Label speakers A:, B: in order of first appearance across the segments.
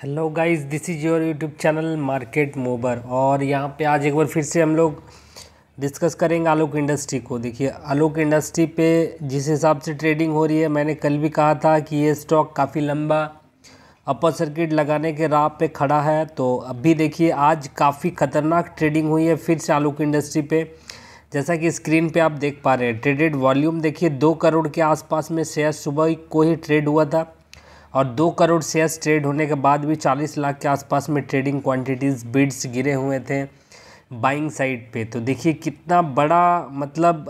A: Hello guys this is your YouTube channel market मोबर और यहाँ पे आज एक बार फिर से हम लोग डिस्कस करेंगे आलोक इंडस्ट्री को। देखिए, आलोक इंडस्ट्री पे जिस हिसाब से ट्रेडिंग हो रही है, मैंने कल भी कहा था कि ये स्टॉक काफ़ी लंबा अपर सर्किट लगाने के राह पे खड़ा है। तो अभी देखिए, आज काफ़ी ख़तरनाक ट्रेडिंग हुई है फिर से आलोक इंडस्ट्री पे। जैसा कि स्क्रीन पे आप देख पा रहे हैं ट्रेडेड वॉल्यूम देखिए, दो करोड़ के आसपास में शेयर सुबह को ही ट्रेड हुआ था। और दो करोड़ शेयर्स ट्रेड होने के बाद भी चालीस लाख के आसपास में ट्रेडिंग क्वांटिटीज़ बिड्स गिरे हुए थे बाइंग साइड पे। तो देखिए कितना बड़ा मतलब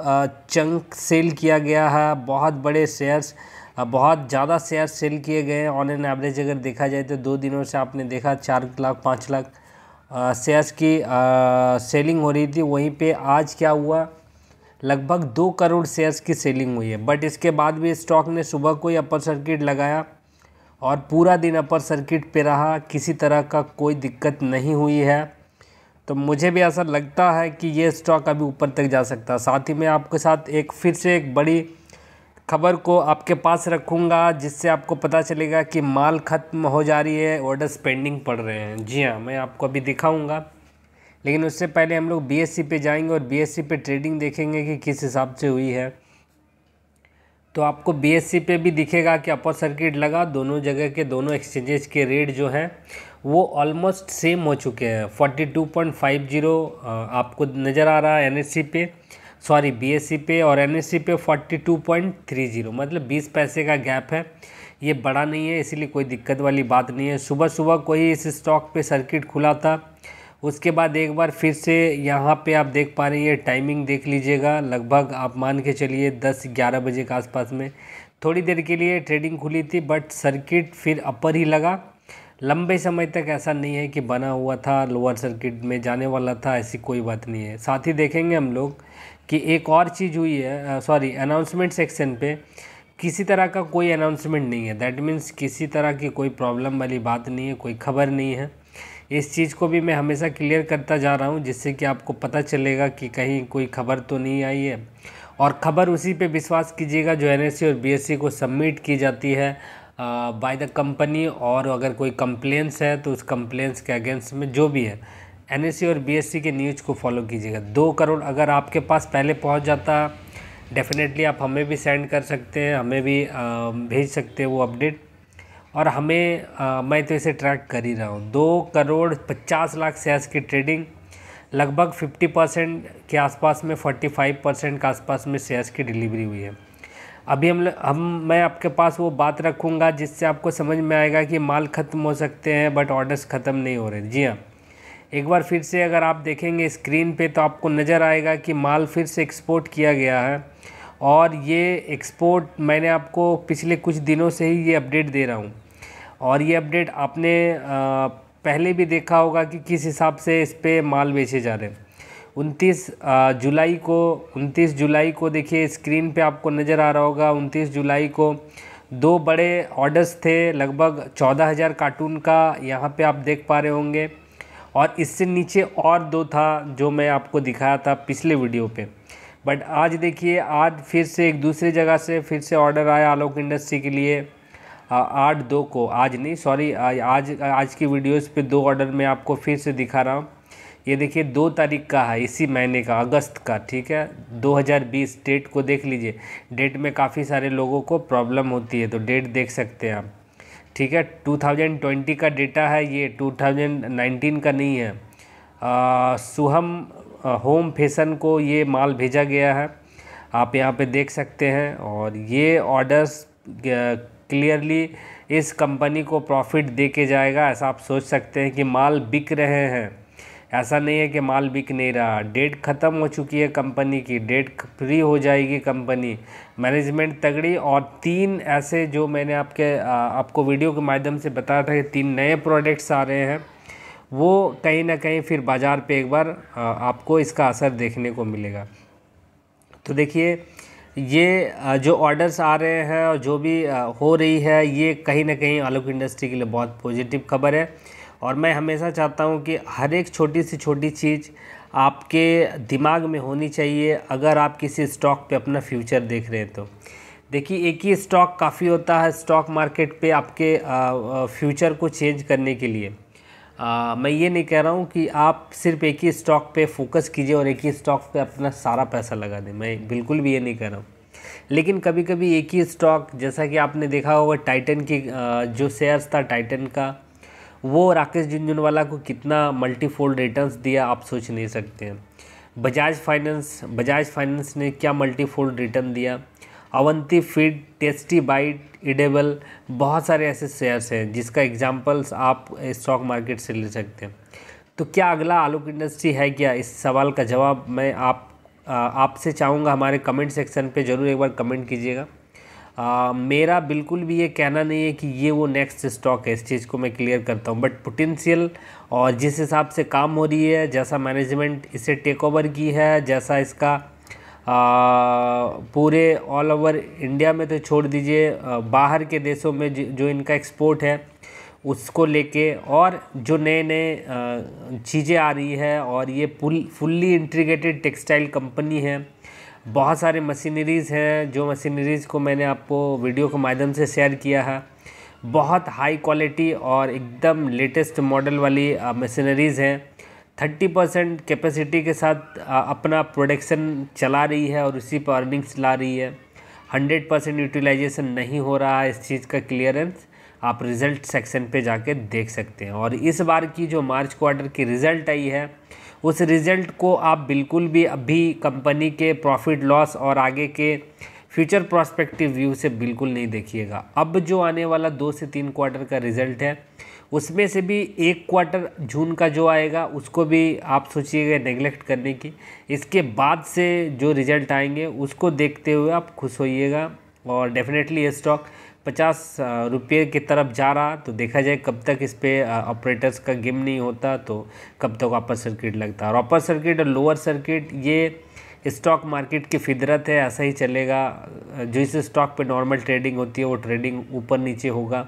A: चंक सेल किया गया है। बहुत बड़े शेयर्स बहुत ज़्यादा शेयर सेल किए गए हैं। ऑन एन एवरेज अगर देखा जाए तो दो दिनों से आपने देखा चार लाख, पाँच लाख शेयर्स की सेलिंग हो रही थी। वहीं पे आज क्या हुआ? लगभग दो करोड़ शेयर्स की सेलिंग हुई है। बट इसके बाद भी स्टॉक ने सुबह को ही अपर सर्किट लगाया। और पूरा दिन अपर सर्किट पे रहा, किसी तरह का कोई दिक्कत नहीं हुई है। तो मुझे भी ऐसा लगता है कि ये स्टॉक अभी ऊपर तक जा सकता। है साथ ही मैं आपके साथ एक फिर से एक बड़ी खबर को आपके पास रखूँगा, जिससे आपको पता चलेगा कि माल ख़त्म हो जा रही है ऑर्डर्स पेंडिंग पड़ रहे हैं। जी हाँ मैं आपको अभी दिखाऊँगा। लेकिन उससे पहले हम लोग बीएससी पे जाएँगे और बी पे ट्रेडिंग देखेंगे कि किस हिसाब से हुई है। तो आपको बी पे भी दिखेगा कि अपर सर्किट लगा, दोनों जगह के, दोनों एक्सचेंजेस के रेट जो हैं, वो ऑलमोस्ट सेम हो चुके हैं। 42.50 आपको नज़र आ रहा है एन पे सॉरी बी पे और एन पे 42.30 मतलब 20 पैसे का गैप है। ये बड़ा नहीं है, इसीलिए कोई दिक्कत वाली बात नहीं है। सुबह सुबह कोई इस स्टॉक पे सर्किट खुला था। उसके बाद एक बार फिर से यहाँ पे आप देख पा रहे हैं टाइमिंग देख लीजिएगा। लगभग आप मान के चलिए दस ग्यारह बजे के आसपास में। थोड़ी देर के लिए ट्रेडिंग खुली थी बट सर्किट फिर अपर ही लगा। लंबे समय तक ऐसा नहीं है कि बना हुआ था लोअर सर्किट में जाने वाला था, ऐसी कोई बात नहीं है। साथ ही देखेंगे हम लोग कि एक और चीज़ हुई है सॉरी अनाउंसमेंट सेक्शन पे किसी तरह का कोई अनाउंसमेंट नहीं है। दैट मीन्स किसी तरह की कोई प्रॉब्लम वाली बात नहीं है, कोई खबर नहीं है। इस चीज़ को भी मैं हमेशा क्लियर करता जा रहा हूँ, जिससे कि आपको पता चलेगा कि कहीं कोई खबर तो नहीं आई है। और ख़बर उसी पे विश्वास कीजिएगा जो एन और बी को सबमिट की जाती है बाय द कंपनी और अगर कोई कंप्लेंस है तो उस कंप्लेंस के अगेंस्ट में जो भी है एन और बी के न्यूज़ को फॉलो कीजिएगा। दो करोड़ अगर आपके पास पहले पहुँच जाता डेफिनेटली आप हमें भी सेंड कर सकते हैं, हमें भी भेज सकते हैं वो अपडेट और हमें आ, मैं तो इसे ट्रैक कर ही रहा हूँ। दो करोड़ पचास लाख शेयर्स की ट्रेडिंग लगभग फिफ्टी परसेंट के आसपास में फोर्टी फाइव परसेंट के आसपास में शेयर्स की डिलीवरी हुई है। अभी हम हम मैं आपके पास वो बात रखूँगा जिससे आपको समझ में आएगा कि माल ख़त्म हो सकते हैं बट ऑर्डर्स ख़त्म नहीं हो रहे। जी हाँ। एक बार फिर से अगर आप देखेंगे स्क्रीन पे तो आपको नज़र आएगा कि माल फिर से एक्सपोर्ट किया गया है। और ये एक्सपोर्ट मैंने आपको पिछले कुछ दिनों से ही ये अपडेट दे रहा हूँ। और ये अपडेट आपने पहले भी देखा होगा कि किस हिसाब से इस पर माल बेचे जा रहे हैं। उनतीस जुलाई को, उनतीस जुलाई को देखिए स्क्रीन पे आपको नज़र आ रहा होगा, उनतीस जुलाई को दो बड़े ऑर्डर्स थे, लगभग चौदह हज़ार कार्टून का, यहाँ पे आप देख पा रहे होंगे। और इससे नीचे और दो था जो मैं आपको दिखाया था पिछले वीडियो पे। बट आज देखिए आज फिर से एक दूसरी जगह से फिर से ऑर्डर आया आलोक इंडस्ट्री के लिए। आठ दो को आज नहीं सॉरी आज आज की वीडियोस पे दो ऑर्डर मैं आपको फिर से दिखा रहा हूँ। ये देखिए दो तारीख का है इसी महीने का अगस्त का ठीक है? 2020 डेट को देख लीजिए। डेट में काफ़ी सारे लोगों को प्रॉब्लम होती है तो डेट देख सकते हैं आप। ठीक है 2020 का डेटा है ये 2019 का नहीं है। आ, सुहम होम फ़ैशन को ये माल भेजा गया है। आप यहाँ पे देख सकते हैं और ये ऑर्डर्स क्लियरली इस कंपनी को प्रॉफिट दे के जाएगा। ऐसा आप सोच सकते हैं कि माल बिक रहे हैं। ऐसा नहीं है कि माल बिक नहीं रहा। डेट ख़त्म हो चुकी है कंपनी की। डेट फ्री हो जाएगी कंपनी मैनेजमेंट तगड़ी और तीन ऐसे जो मैंने आपके आपको वीडियो के माध्यम से बताया था कि तीन नए प्रोडक्ट्स आ रहे हैं। वो कहीं ना कहीं फिर बाज़ार पे एक बार आपको इसका असर देखने को मिलेगा। तो देखिए, ये जो ऑर्डर्स आ रहे हैं और जो भी हो रही है, ये कहीं ना कहीं आलोक इंडस्ट्री के लिए बहुत पॉजिटिव खबर है। और मैं हमेशा चाहता हूँ कि हर एक छोटी सी छोटी चीज़ आपके दिमाग में होनी चाहिए, अगर आप किसी स्टॉक पे अपना फ्यूचर देख रहे हैं तो। देखिए, एक ही स्टॉक काफ़ी होता है स्टॉक मार्केट पे आपके फ्यूचर को चेंज करने के लिए। आ, मैं ये नहीं कह रहा हूँ कि आप सिर्फ़ एक ही स्टॉक पे फोकस कीजिए और एक ही स्टॉक पे अपना सारा पैसा लगा दें। मैं बिल्कुल भी ये नहीं कह रहा हूँ। लेकिन कभी कभी एक ही स्टॉक जैसा कि आपने देखा होगा टाइटन की जो शेयर्स था टाइटन का वो राकेश झुंझुनवाला को कितना मल्टीफोल्ड रिटर्न्स दिया आप सोच नहीं सकते हैं। बजाज फाइनेंस बजाज फाइनेंस ने क्या मल्टीफोल्ड रिटर्न दिया? Avanti feed, Tasty Bite edible बहुत सारे ऐसे शेयर्स हैं, जिसका एग्जांपल्स आप स्टॉक मार्केट से ले सकते हैं। तो क्या अगला आलोक इंडस्ट्री है क्या? इस सवाल का जवाब मैं आप आपसे चाहूँगा, हमारे कमेंट सेक्शन पे ज़रूर एक बार कमेंट कीजिएगा। मेरा बिल्कुल भी ये कहना नहीं है कि ये वो नेक्स्ट स्टॉक है, इस चीज़ को मैं क्लियर करता हूँ बट पोटेंशियल और जिस हिसाब से काम हो रही है, जैसा मैनेजमेंट इसे टेक ओवर की है, जैसा इसका पूरे ऑल ओवर इंडिया में तो छोड़ दीजिए बाहर के देशों में जो इनका एक्सपोर्ट है, उसको लेके और जो नए नए चीज़ें आ रही है और ये full fully integrated textile company है। बहुत सारे मशीनरीज़ हैं, जो मशीनरीज़ को मैंने आपको वीडियो के माध्यम से शेयर किया है। बहुत हाई क्वालिटी और एकदम लेटेस्ट मॉडल वाली मशीनरीज़ हैं। थर्टी परसेंट कैपेसिटी के साथ अपना प्रोडक्शन चला रही है और उसी पर अर्निंग्स ला रही है। हंड्रेड परसेंट यूटिलाइजेशन नहीं हो रहा है इस चीज़ का क्लियरेंस आप रिज़ल्ट सेक्शन पे जाके देख सकते हैं। और इस बार की जो मार्च क्वार्टर की रिज़ल्ट आई है, उस रिज़ल्ट को आप बिल्कुल भी अभी कंपनी के प्रॉफिट लॉस और आगे के फ्यूचर प्रोस्पेक्टिव व्यू से बिल्कुल नहीं देखिएगा। अब जो आने वाला दो से तीन क्वार्टर का रिज़ल्ट है उसमें से भी एक क्वार्टर जून का जो आएगा, उसको भी आप सोचिएगा नेगलेक्ट करने की। इसके बाद से जो रिज़ल्ट आएँगे, उसको देखते हुए आप खुश होइएगा। और डेफिनेटली ये स्टॉक पचास रुपये की तरफ़ जा रहा। तो देखा जाए कब तक इस पर ऑपरेटर्स का गेम नहीं होता तो कब तक अपर सर्किट लगता। और अपर सर्किट और लोअर सर्किट ये स्टॉक मार्केट की फितरत है, ऐसा ही चलेगा। जो इस स्टॉक पे नॉर्मल ट्रेडिंग होती है, वो ट्रेडिंग ऊपर नीचे होगा।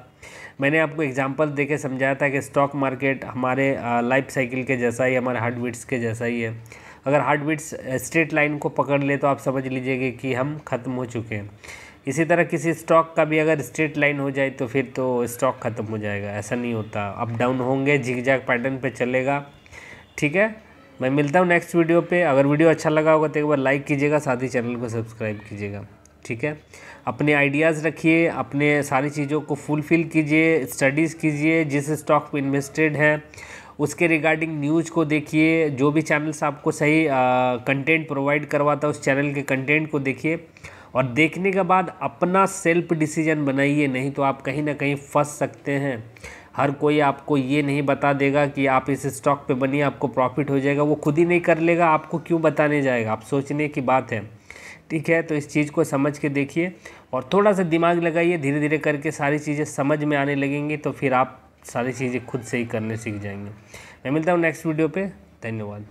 A: मैंने आपको एग्जांपल देके समझाया था कि स्टॉक मार्केट हमारे लाइफ साइकिल के जैसा ही, हमारे हार्ट बीट्स के जैसा ही है। अगर हार्ट बीट्स स्ट्रेट लाइन को पकड़ ले तो आप समझ लीजिएगा कि हम ख़त्म हो चुके हैं। इसी तरह किसी स्टॉक का भी अगर स्ट्रेट लाइन हो जाए तो फिर तो स्टॉक ख़त्म हो जाएगा। ऐसा नहीं होता। अप डाउन होंगे झिक जैक पैटर्न पे चलेगा। ठीक है? मैं मिलता हूँ नेक्स्ट वीडियो पे। अगर वीडियो अच्छा लगा होगा तो एक बार लाइक कीजिएगा, साथ ही चैनल को सब्सक्राइब कीजिएगा। ठीक है? अपने आइडियाज़ रखिए, अपने सारी चीज़ों को फुलफ़िल कीजिए स्टडीज़ कीजिए, जिस स्टॉक पे इन्वेस्टेड हैं, उसके रिगार्डिंग न्यूज़ को देखिए, जो भी चैनल्स आपको सही कंटेंट प्रोवाइड करवाता है, उस चैनल के कंटेंट को देखिए। और देखने के बाद अपना सेल्फ डिसीज़न बनाइए, नहीं तो आप कहीं ना कहीं फंस सकते हैं। हर कोई आपको ये नहीं बता देगा कि आप इस स्टॉक पे बनिए आपको प्रॉफिट हो जाएगा। वो खुद ही नहीं कर लेगा, आपको क्यों बताने जाएगा? आप सोचने की बात है। ठीक है तो इस चीज़ को समझ के देखिए और थोड़ा सा दिमाग लगाइए धीरे धीरे करके सारी चीज़ें समझ में आने लगेंगी तो फिर आप सारी चीज़ें खुद से ही करने सीख जाएँगे। मैं मिलता हूँ नेक्स्ट वीडियो पर धन्यवाद।